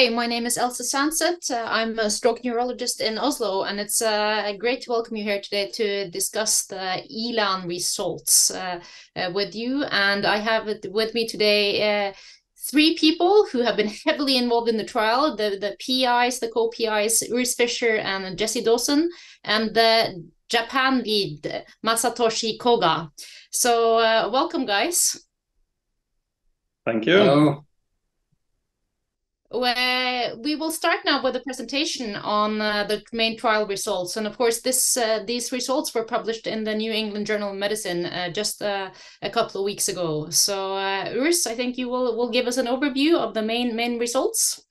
Hi, my name is Else Sandset. Uh, I'm a stroke neurologist in Oslo, and it's uh, great to welcome you here today to discuss the ELAN results uh, uh, with you. And I have with me today uh, three people who have been heavily involved in the trial the, the PIs, the co PIs, Urs Fischer and Jesse Dawson, and the Japan lead, Masatoshi Koga. So, uh, welcome, guys. Thank you. Hello we will start now with a presentation on uh, the main trial results. And of course, this uh, these results were published in the New England Journal of Medicine uh, just uh, a couple of weeks ago. So, uh, Urs, I think you will, will give us an overview of the main main results.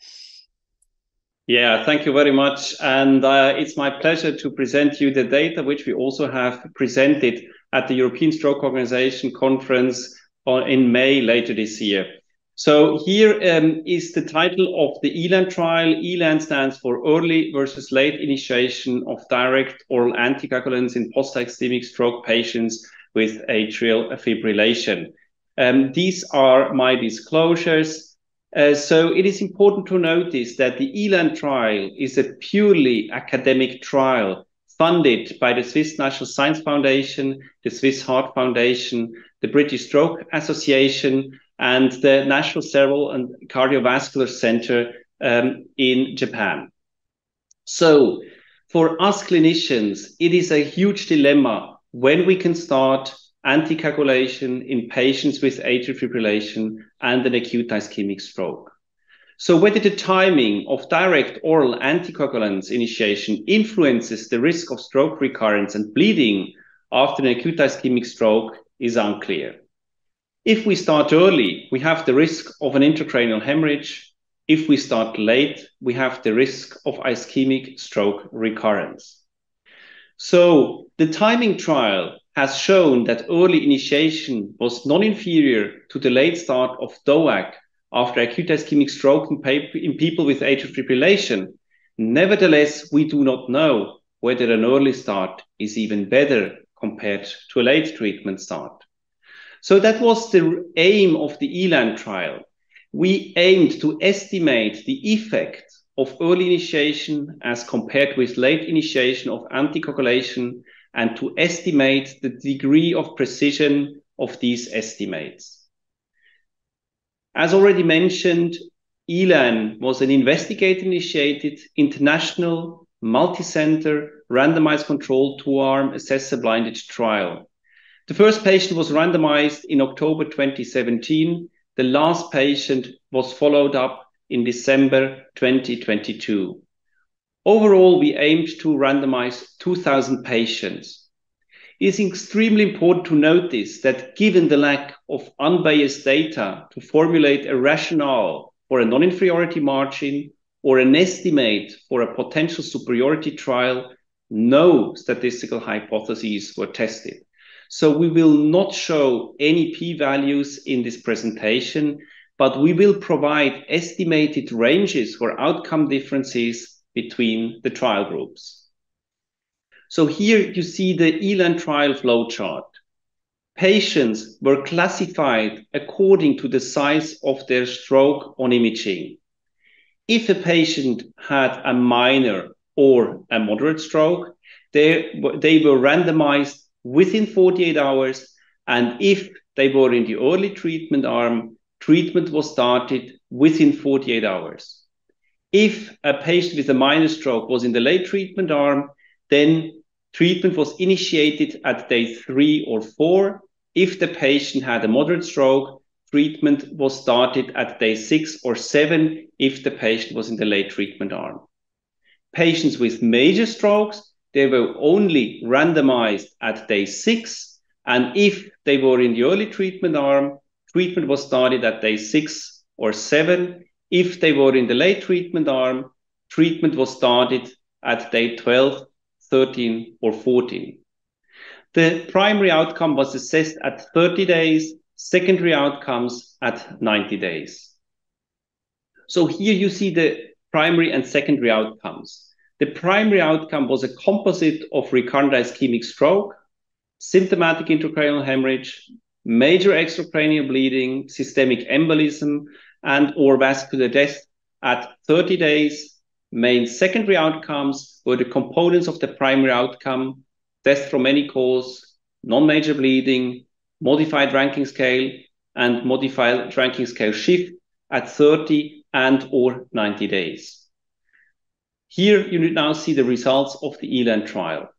Yeah, thank you very much. And uh, it's my pleasure to present you the data, which we also have presented at the European Stroke Organization conference in May later this year. So here um, is the title of the ELAN trial. ELAN stands for Early versus Late Initiation of Direct Oral Anticoagulants in Post-Ischemic Stroke Patients with Atrial Fibrillation. Um, these are my disclosures. Uh, so it is important to notice that the ELAN trial is a purely academic trial funded by the Swiss National Science Foundation, the Swiss Heart Foundation, the British Stroke Association, and the National Cerebral and Cardiovascular Center um, in Japan. So for us clinicians, it is a huge dilemma when we can start anticoagulation in patients with atrial fibrillation and an acute ischemic stroke. So whether the timing of direct oral anticoagulants initiation influences the risk of stroke recurrence and bleeding after an acute ischemic stroke is unclear. If we start early, we have the risk of an intracranial hemorrhage. If we start late, we have the risk of ischemic stroke recurrence. So the timing trial has shown that early initiation was non-inferior to the late start of DOAC after acute ischemic stroke in, people with atrial fibrillation. Nevertheless, we do not know whether an early start is even better compared to a late treatment start. So that was the aim of the ELAN trial. We aimed to estimate the effect of early initiation as compared with late initiation of anticoagulation and to estimate the degree of precision of these estimates. As already mentioned, ELAN was an investigator-initiated international multi-center randomized controlled two-arm assessor blinded trial the first patient was randomized in October 2017. The last patient was followed up in December 2022. Overall, we aimed to randomize 2,000 patients. It is extremely important to notice that given the lack of unbiased data to formulate a rationale for a non-inferiority margin or an estimate for a potential superiority trial, no statistical hypotheses were tested. So we will not show any p-values in this presentation, but we will provide estimated ranges for outcome differences between the trial groups. So here you see the ELAN trial flowchart. Patients were classified according to the size of their stroke on imaging. If a patient had a minor or a moderate stroke, they, they were randomized within 48 hours. And if they were in the early treatment arm, treatment was started within 48 hours. If a patient with a minor stroke was in the late treatment arm, then treatment was initiated at day three or four. If the patient had a moderate stroke, treatment was started at day six or seven if the patient was in the late treatment arm. Patients with major strokes they were only randomized at day six. And if they were in the early treatment arm, treatment was started at day six or seven. If they were in the late treatment arm, treatment was started at day 12, 13, or 14. The primary outcome was assessed at 30 days, secondary outcomes at 90 days. So here you see the primary and secondary outcomes. The primary outcome was a composite of recurrent ischemic stroke, symptomatic intracranial hemorrhage, major extracranial bleeding, systemic embolism, and or vascular death at 30 days. Main secondary outcomes were the components of the primary outcome, death from any cause, non-major bleeding, modified Rankin scale, and modified Rankin scale shift at 30 and or 90 days. Here you now see the results of the ELAN trial.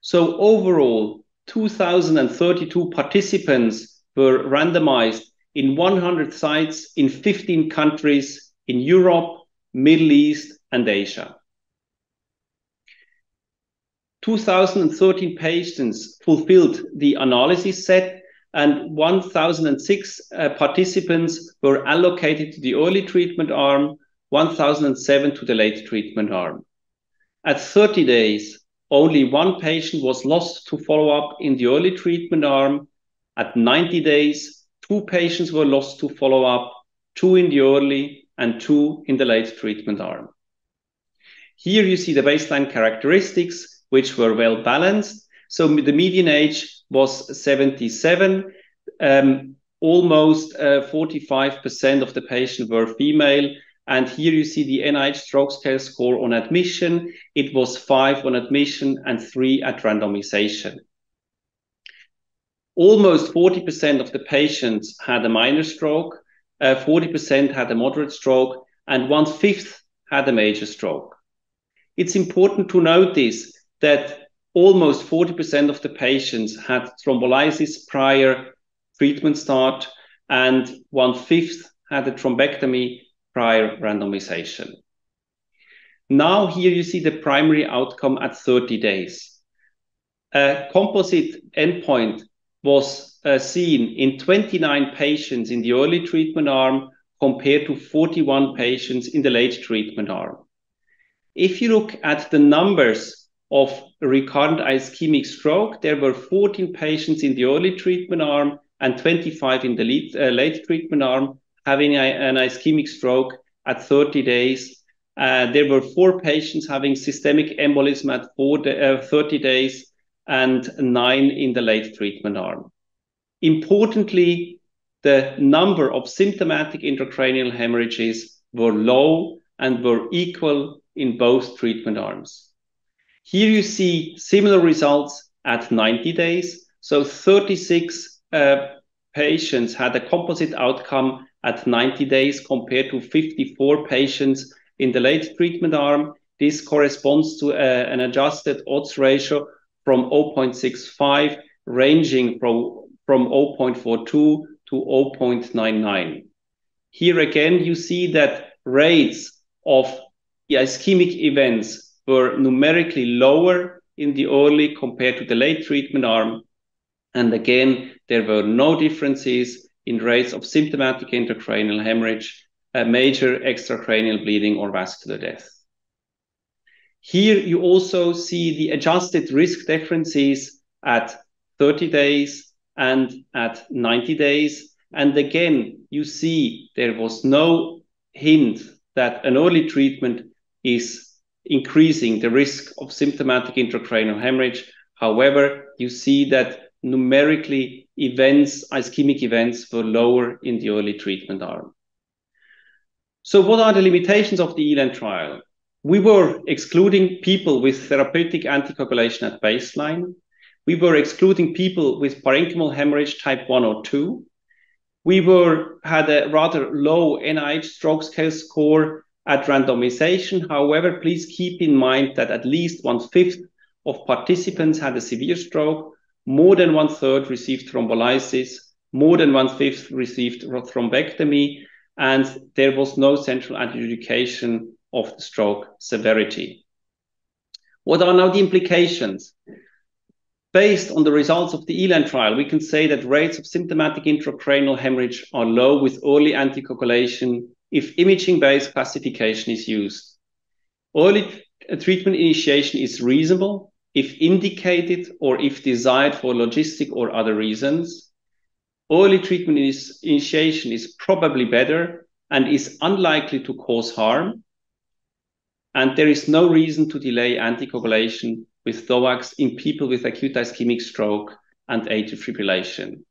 So overall, 2,032 participants were randomized in 100 sites in 15 countries in Europe, Middle East, and Asia. 2013 patients fulfilled the analysis set and 1,006 uh, participants were allocated to the early treatment arm, 1,007 to the late treatment arm. At 30 days, only one patient was lost to follow-up in the early treatment arm. At 90 days, two patients were lost to follow-up, two in the early and two in the late treatment arm. Here you see the baseline characteristics, which were well balanced. So the median age was 77. Um, almost 45% uh, of the patients were female. And here you see the NIH stroke scale score on admission. It was five on admission and three at randomization. Almost 40% of the patients had a minor stroke, 40% uh, had a moderate stroke, and one fifth had a major stroke. It's important to notice that almost 40% of the patients had thrombolysis prior treatment start, and one fifth had a thrombectomy prior randomization. Now here you see the primary outcome at 30 days. A composite endpoint was uh, seen in 29 patients in the early treatment arm compared to 41 patients in the late treatment arm. If you look at the numbers of recurrent ischemic stroke. There were 14 patients in the early treatment arm and 25 in the uh, late treatment arm having a, an ischemic stroke at 30 days. Uh, there were four patients having systemic embolism at four uh, 30 days and nine in the late treatment arm. Importantly, the number of symptomatic intracranial hemorrhages were low and were equal in both treatment arms. Here you see similar results at 90 days. So 36 uh, patients had a composite outcome at 90 days compared to 54 patients in the late treatment arm. This corresponds to uh, an adjusted odds ratio from 0.65, ranging from, from 0.42 to 0.99. Here again, you see that rates of ischemic events were numerically lower in the early compared to the late treatment arm. And again, there were no differences in rates of symptomatic intracranial hemorrhage, a major extracranial bleeding, or vascular death. Here you also see the adjusted risk differences at 30 days and at 90 days. And again, you see there was no hint that an early treatment is increasing the risk of symptomatic intracranial hemorrhage. However, you see that numerically events, ischemic events were lower in the early treatment arm. So what are the limitations of the ELAN trial? We were excluding people with therapeutic anticoagulation at baseline. We were excluding people with parenchymal hemorrhage type 1 or 2. We were had a rather low NIH stroke scale score at randomization, however, please keep in mind that at least one-fifth of participants had a severe stroke, more than one-third received thrombolysis, more than one-fifth received thrombectomy, and there was no central adjudication of the stroke severity. What are now the implications? Based on the results of the ELAN trial, we can say that rates of symptomatic intracranial hemorrhage are low with early anticoagulation if imaging-based classification is used. Early uh, treatment initiation is reasonable if indicated or if desired for logistic or other reasons. Early treatment is, initiation is probably better and is unlikely to cause harm. And there is no reason to delay anticoagulation with DOACs in people with acute ischemic stroke and atrial fibrillation.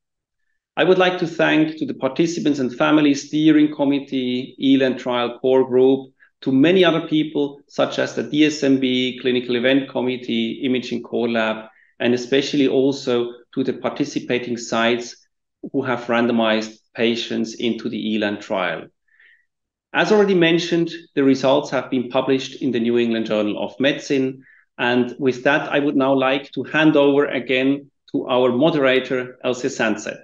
I would like to thank to the participants and family steering committee, ELAN trial core group, to many other people such as the DSMB, clinical event committee, imaging core lab, and especially also to the participating sites who have randomized patients into the ELAN trial. As already mentioned, the results have been published in the New England Journal of Medicine. And with that, I would now like to hand over again to our moderator, Else Sandset.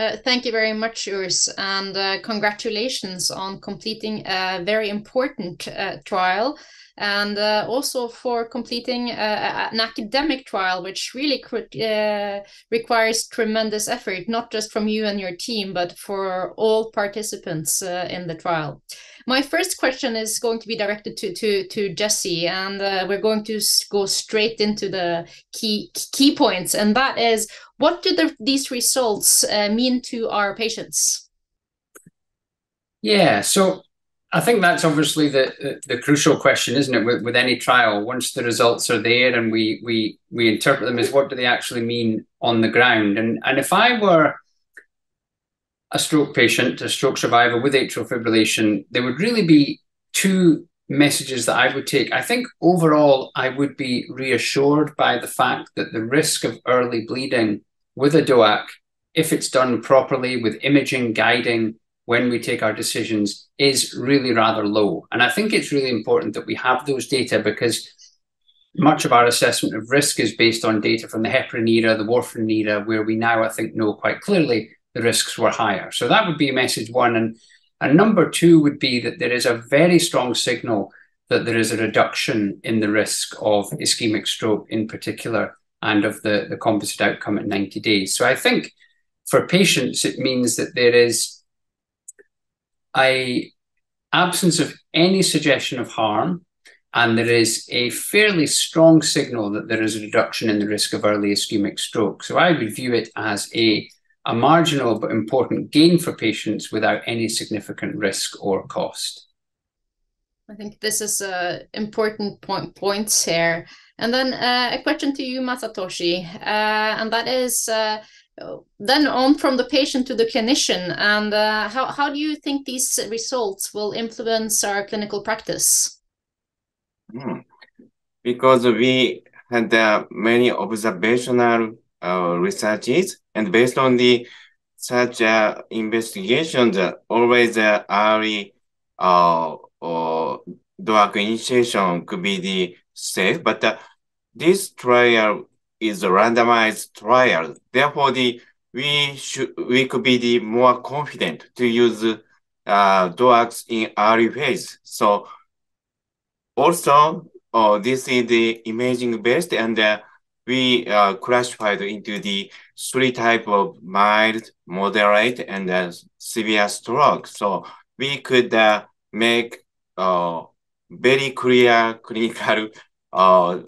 Uh, thank you very much, Urs, and uh, congratulations on completing a very important uh, trial and uh, also for completing an academic trial, which really uh, requires tremendous effort, not just from you and your team, but for all participants in the trial. My first question is going to be directed to to to Jesse, and uh, we're going to go straight into the key key points, and that is what do the, these results uh, mean to our patients? Yeah, so I think that's obviously the, the, crucial question, isn't it? With, with any trial, once the results are there and we we we interpret them as what do they actually mean on the ground? And and if I were a stroke patient, a stroke survivor with atrial fibrillation, there would really be two messages that I would take. I think overall, I would be reassured by the fact that the risk of early bleeding with a DOAC, if it's done properly with imaging guiding when we take our decisions, is really rather low. And I think it's really important that we have those data because much of our assessment of risk is based on data from the heparin era, the warfarin era, where we now, I think, know quite clearly the risks were higher. So that would be message one. And, and number two would be that there is a very strong signal that there is a reduction in the risk of ischemic stroke in particular and of the, the composite outcome at 90 days. So I think for patients, it means that there is a absence of any suggestion of harm and there is a fairly strong signal that there is a reduction in the risk of early ischemic stroke. So I would view it as a a marginal but important gain for patients without any significant risk or cost. I think this is uh, important point points here. And then uh, a question to you, Masatoshi, uh, and that is uh, then on from the patient to the clinician. And uh, how, how do you think these results will influence our clinical practice? Hmm. Because we had uh, many observational uh, researches and based on the such uh, investigations, uh, always uh, early uh, or drug initiation could be the safe, but uh, this trial is a randomized trial. Therefore, the we should we could be the more confident to use uh, drugs in early phase. So also, uh, this is the imaging based and uh, we uh, classified into the three type of mild, moderate, and uh, severe stroke. So we could uh, make uh, very clear clinical uh,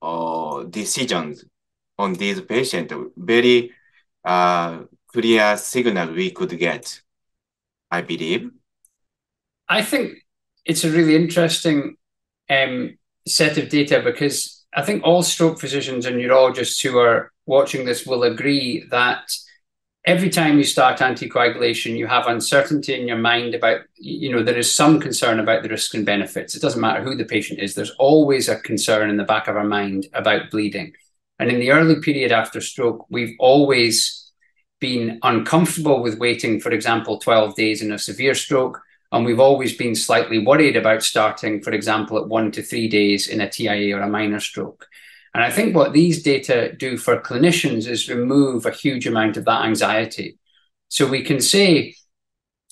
uh, decisions on these patients. Very clear signal we could get, I believe. I think it's a really interesting um, set of data because I think all stroke physicians and neurologists who are watching this will agree that every time you start anticoagulation, you have uncertainty in your mind about, you know, there is some concern about the risks and benefits. It doesn't matter who the patient is, there's always a concern in the back of our mind about bleeding. And in the early period after stroke, we've always been uncomfortable with waiting, for example, 12 days in a severe stroke and we've always been slightly worried about starting, for example, at one to three days in a TIA or a minor stroke. And I think what these data do for clinicians is remove a huge amount of that anxiety. So we can say,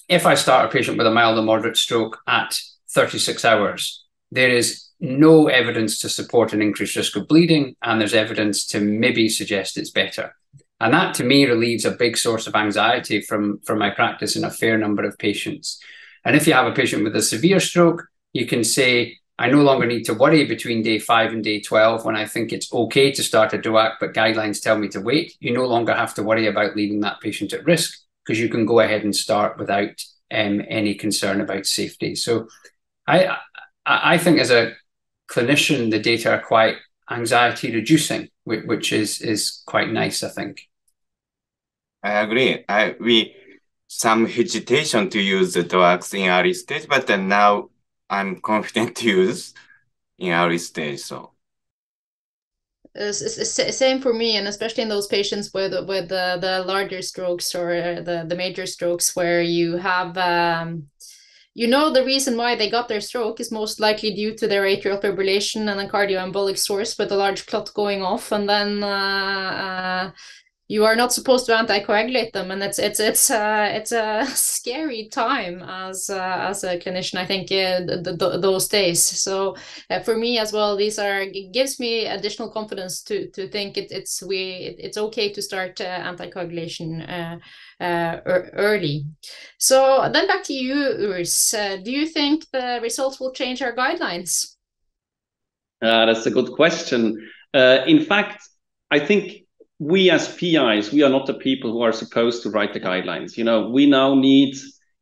if I start a patient with a mild or moderate stroke at 36 hours, there is no evidence to support an increased risk of bleeding, and there's evidence to maybe suggest it's better. And that to me relieves a big source of anxiety from, from my practice in a fair number of patients. And if you have a patient with a severe stroke, you can say, I no longer need to worry between day five and day 12 when I think it's okay to start a DOAC, but guidelines tell me to wait. You no longer have to worry about leaving that patient at risk because you can go ahead and start without um, any concern about safety. So I, I think as a clinician, the data are quite anxiety reducing, which is, is quite nice, I think. I agree. I we some hesitation to use the drugs in early stage, but then now I'm confident to use in early stage. So same for me, and especially in those patients with with the, the larger strokes or the the major strokes where you have um, you know the reason why they got their stroke is most likely due to their atrial fibrillation and a cardioembolic source with a large clot going off, and then uh, uh, you are not supposed to anticoagulate them and it's it's it's uh, it's a scary time as uh, as a clinician i think uh, those days. So uh, for me as well these are it gives me additional confidence to to think it, it's we it's okay to start uh, anticoagulation uh, early. So then back to you Urs. do you think the results will change our guidelines? That's a good question. In fact i think we as PIs, we are not the people who are supposed to write the guidelines. You know, we now need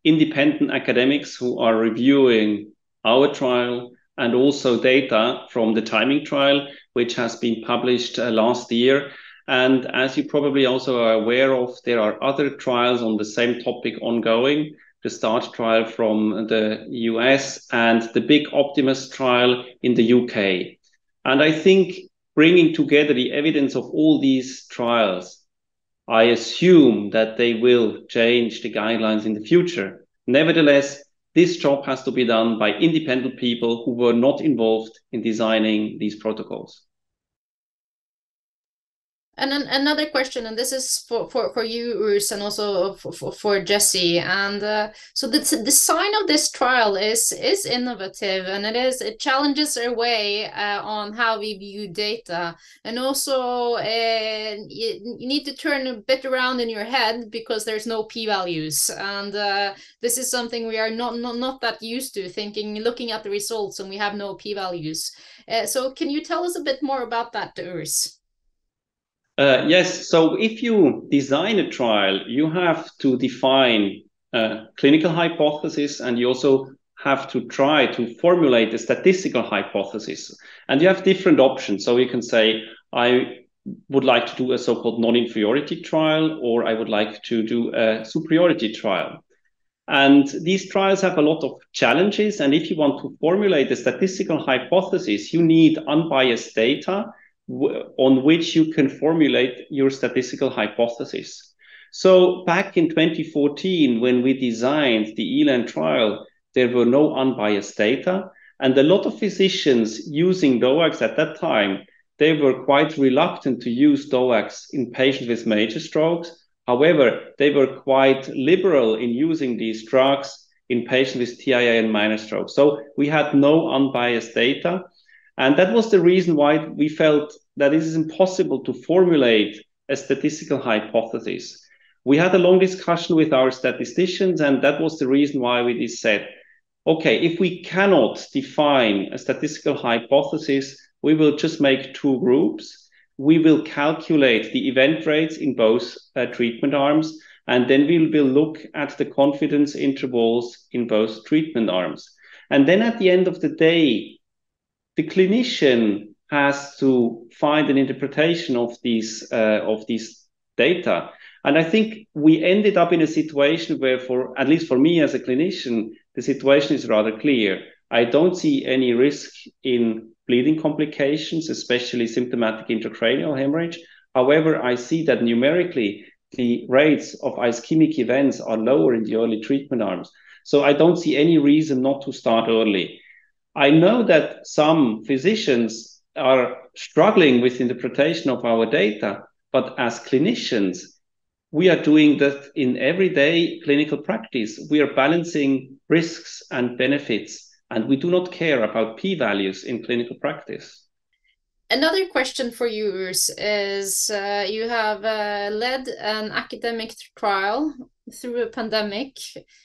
independent academics who are reviewing our trial and also data from the timing trial, which has been published uh, last year. And as you probably also are aware of, there are other trials on the same topic ongoing. The START trial from the US and the big OPTIMAS trial in the UK. And I think bringing together the evidence of all these trials, I assume that they will change the guidelines in the future. Nevertheless, this job has to be done by independent people who were not involved in designing these protocols. And then another question, and this is for, for, for you, Urs, and also for, for, Jesse. And uh, so the design of this trial is is innovative, and it is it challenges our way uh, on how we view data, and also uh, you, you, need to turn a bit around in your head because there's no p-values, and uh, this is something we are not, not not that used to thinking, looking at the results, and we have no p-values. Uh, so can you tell us a bit more about that, Urs? Uh, yes. So if you design a trial, you have to define a clinical hypothesis and you also have to try to formulate a statistical hypothesis. And you have different options. So you can say, I would like to do a so-called non-inferiority trial, or I would like to do a superiority trial. And these trials have a lot of challenges. And if you want to formulate a statistical hypothesis, you need unbiased data on which you can formulate your statistical hypothesis. So back in 2014, when we designed the ELAN trial, there were no unbiased data. And a lot of physicians using DOACs at that time, they were quite reluctant to use DOACs in patients with major strokes. However, they were quite liberal in using these drugs in patients with TIA and minor strokes. So we had no unbiased data. And that was the reason why we felt that it is impossible to formulate a statistical hypothesis. We had a long discussion with our statisticians, and that was the reason why we said, okay, if we cannot define a statistical hypothesis, we will just make two groups. We will calculate the event rates in both uh, treatment arms, and then we will look at the confidence intervals in both treatment arms. And then at the end of the day, the clinician has to find an interpretation of these uh, of these data. And I think we ended up in a situation where, for at least for me as a clinician, the situation is rather clear. I don't see any risk in bleeding complications, especially symptomatic intracranial hemorrhage. However, I see that numerically the rates of ischemic events are lower in the early treatment arms. So I don't see any reason not to start early. I know that some physicians are struggling with interpretation of our data, but as clinicians, we are doing that in everyday clinical practice. We are balancing risks and benefits, and we do not care about p values in clinical practice. Another question for you is uh, you have uh, led an academic trial through a pandemic.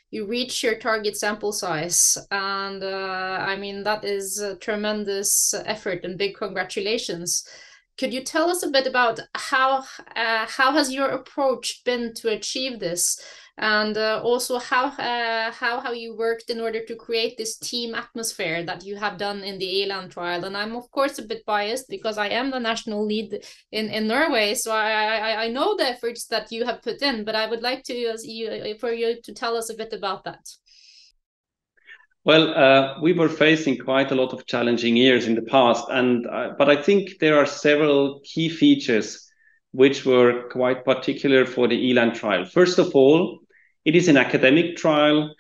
You reach your target sample size and uh, i mean that is a tremendous effort and big congratulations. Could you tell us a bit about how uh, how has your approach been to achieve this and uh, also how uh, how how you worked in order to create this team atmosphere that you have done in the ELAN trial. And I'm of course a bit biased because I am the national lead in in Norway, so I I, I know the efforts that you have put in. But I would like to you, for you to tell us a bit about that. Well, uh, we were facing quite a lot of challenging years in the past, and uh, but I think there are several key features which were quite particular for the ELAN trial. First of all, it is an academic trial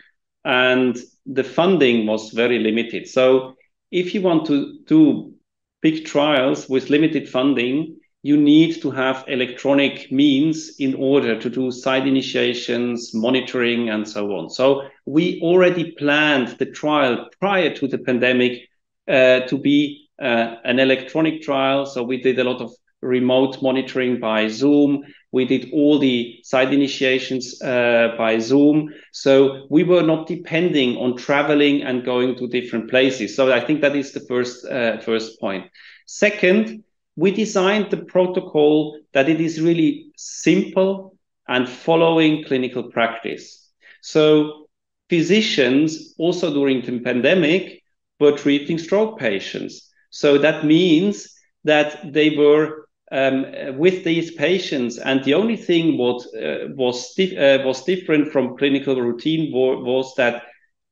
and the funding was very limited. So if you want to do big trials with limited funding, you need to have electronic means in order to do site initiations, monitoring, and so on. So we already planned the trial prior to the pandemic uh, to be uh, an electronic trial. So we did a lot of remote monitoring by Zoom. We did all the site initiations uh, by Zoom. So we were not depending on traveling and going to different places. So I think that is the first, uh, first point. Second, we designed the protocol that it is really simple and following clinical practice. So physicians also during the pandemic were treating stroke patients. So that means that they were um, with these patients. And the only thing what uh, was uh, was different from clinical routine was that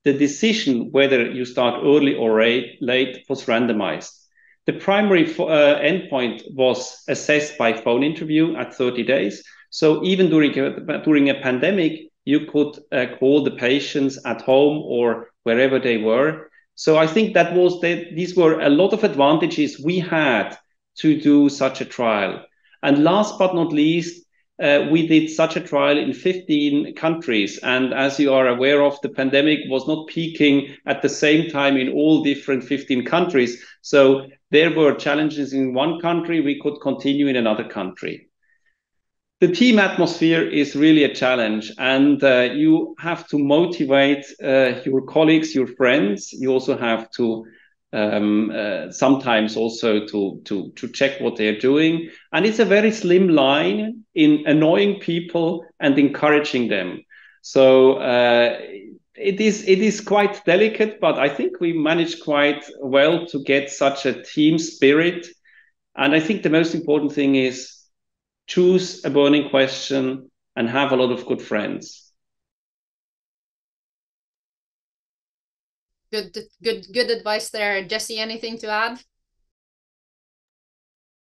the decision whether you start early or late was randomized. The primary uh, endpoint was assessed by phone interview at 30 days. So even during a, during a pandemic, you could uh, call the patients at home or wherever they were. So I think that was the, these were a lot of advantages we had to do such a trial. And last but not least, uh, we did such a trial in 15 countries. And as you are aware of, the pandemic was not peaking at the same time in all different 15 countries. So there were challenges in one country, we could continue in another country. The team atmosphere is really a challenge, and uh, you have to motivate uh, your colleagues, your friends. You also have to um, uh, sometimes also to, to, to check what they're doing. And it's a very slim line in annoying people and encouraging them. So uh, it is it is quite delicate, but I think we managed quite well to get such a team spirit. And I think the most important thing is choose a burning question and have a lot of good friends. Good, good, good advice there, Jesse. Anything to add?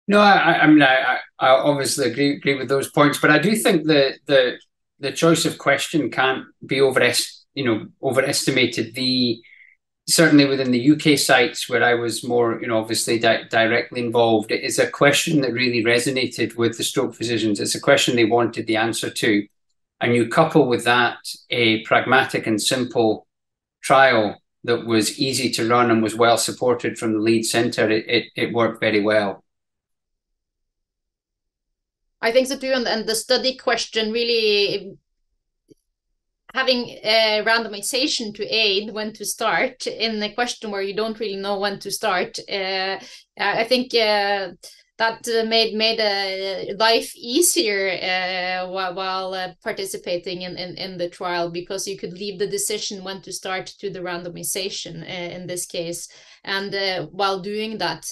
No, I, I mean, I, I obviously agree, agree with those points, but I do think the the the choice of question can't be over you know overestimated. The certainly within the UK sites where I was more, you know, obviously di- directly involved, it is a question that really resonated with the stroke physicians. It's a question they wanted the answer to, and you couple with that a pragmatic and simple trial that was easy to run and was well supported from the lead center, it, it, it worked very well. I think so too. And, and the study question really having a randomization to aid when to start in a question where you don't really know when to start. Uh, I think uh, that uh, made made uh, life easier uh, while, while uh, participating in, in, in the trial because you could leave the decision when to start to the randomization uh, in this case and uh, while doing that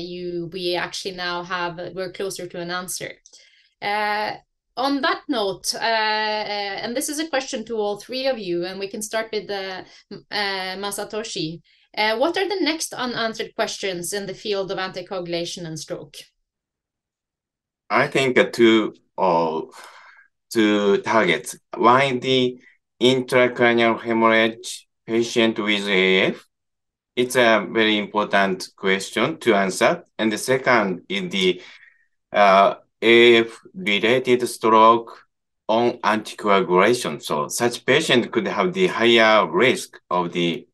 you we actually now have we're closer to an answer on that note, uh, uh, and this is a question to all three of you, and we can start with uh, Masatoshi. Uh, what are the next unanswered questions in the field of anticoagulation and stroke? I think uh, two, uh, two targets. One, the intracranial hemorrhage patient with AF. It's a very important question to answer. And the second is the uh, AF-related stroke on anticoagulation. So such patient could have the higher risk of the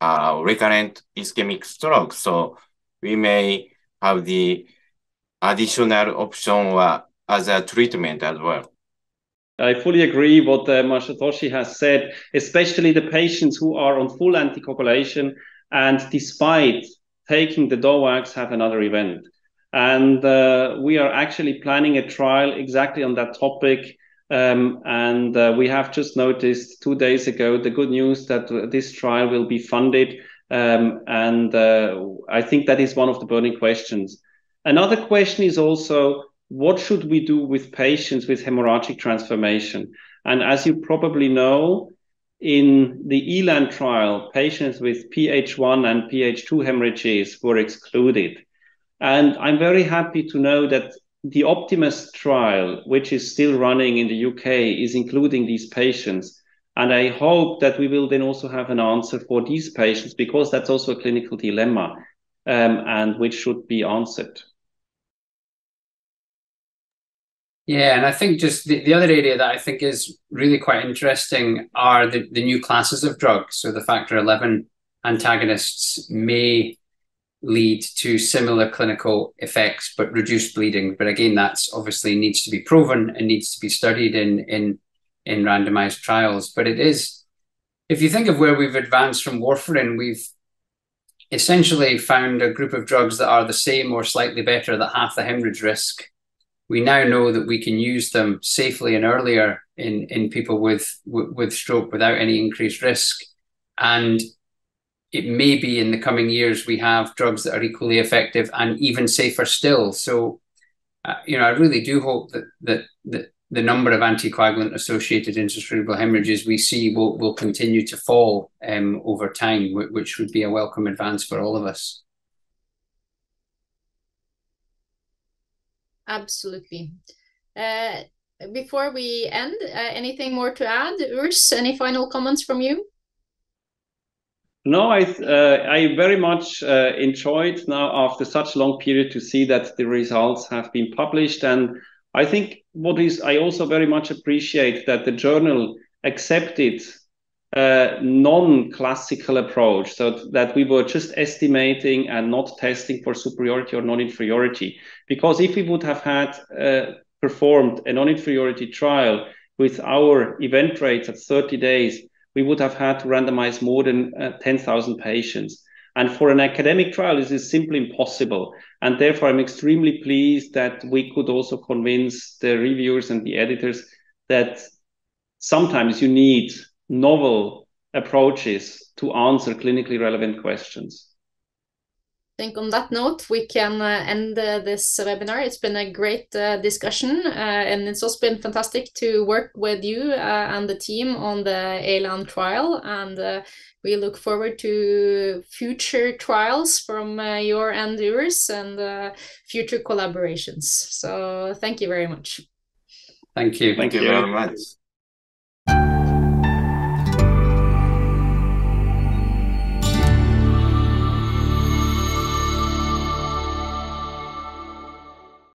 uh, recurrent ischemic stroke. So we may have the additional option uh, as a treatment as well. I fully agree what uh, Masatoshi has said, especially the patients who are on full anticoagulation and despite taking the DOACs have another event. And uh, we are actually planning a trial exactly on that topic Um, and uh, we have just noticed two days ago the good news that this trial will be funded. Um, and uh, I think that is one of the burning questions. Another question is also what should we do with patients with hemorrhagic transformation? And as you probably know, in the ELAN trial, patients with PH1 and PH2 hemorrhages were excluded. And I'm very happy to know that the OPTIMAS trial, which is still running in the UK, is including these patients. And I hope that we will then also have an answer for these patients because that's also a clinical dilemma um, and which should be answered. Yeah, and I think just the, the other area that I think is really quite interesting are the, the new classes of drugs. So the factor 11 antagonists may lead to similar clinical effects but reduced bleeding. But again, that's obviously needs to be proven and needs to be studied in in in randomized trials. But it is, if you think of where we've advanced from warfarin, we've essentially found a group of drugs that are the same or slightly better that half the hemorrhage risk we now know that we can use them safely and earlier in, in people with, with, with stroke without any increased risk. And it may be in the coming years we have drugs that are equally effective and even safer still. So, uh, you know, I really do hope that that that the number of anticoagulant associated intracerebral hemorrhages we see will, will continue to fall um, over time, which would be a welcome advance for all of us. Absolutely. Uh, before we end, uh, anything more to add, Urs? Any final comments from you? No, I uh, I very much uh, enjoyed now after such a long period to see that the results have been published, and I think what is I also very much appreciate that the journal accepted a non-classical approach, so that we were just estimating and not testing for superiority or non-inferiority. Because if we would have had uh, performed a non-inferiority trial with our event rates at 30 days, we would have had to randomize more than uh, 10,000 patients. And for an academic trial, this is simply impossible. And therefore, I'm extremely pleased that we could also convince the reviewers and the editors that sometimes you need novel approaches to answer clinically relevant questions. I think on that note, we can uh, end uh, this webinar. It's been a great uh, discussion, uh, and it's also been fantastic to work with you uh, and the team on the ELAN trial. And uh, we look forward to future trials from your end viewers and future collaborations. So thank you very much. Thank you. Thank you very much.